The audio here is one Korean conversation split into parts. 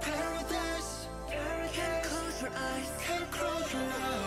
paradise. Can't close your eyes. Can't close your eyes.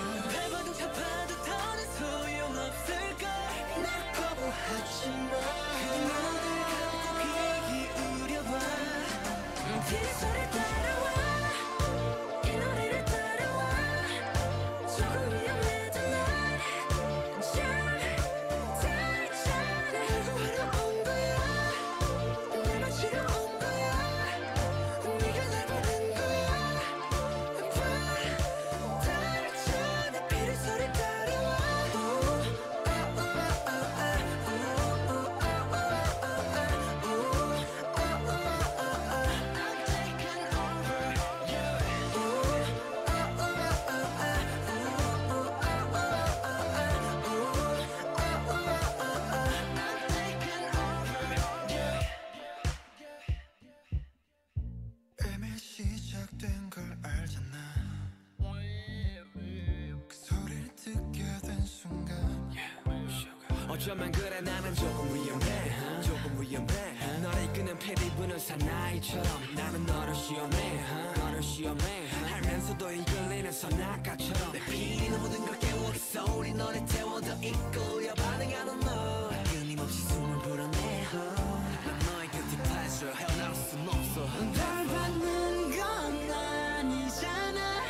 어쩌면 그래 나는 조금 위험해. 조금 위험해. 너를 이끄는 패리 부는 사나이처럼 나는 너를 시험해. 너를 시험해. 알면서도 이끌리는 선악가처럼 내 피는 모든 걸 깨워 그 소리 너를 태워도 이끌려 반응하는 너. 끊임없이 숨을 불어내. 난 너의 곁에 pleasure 헤어나올 순 없어. 널 받는 건 아니잖아.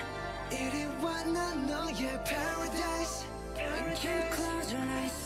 이리 와난 너의 paradise. Can't close your eyes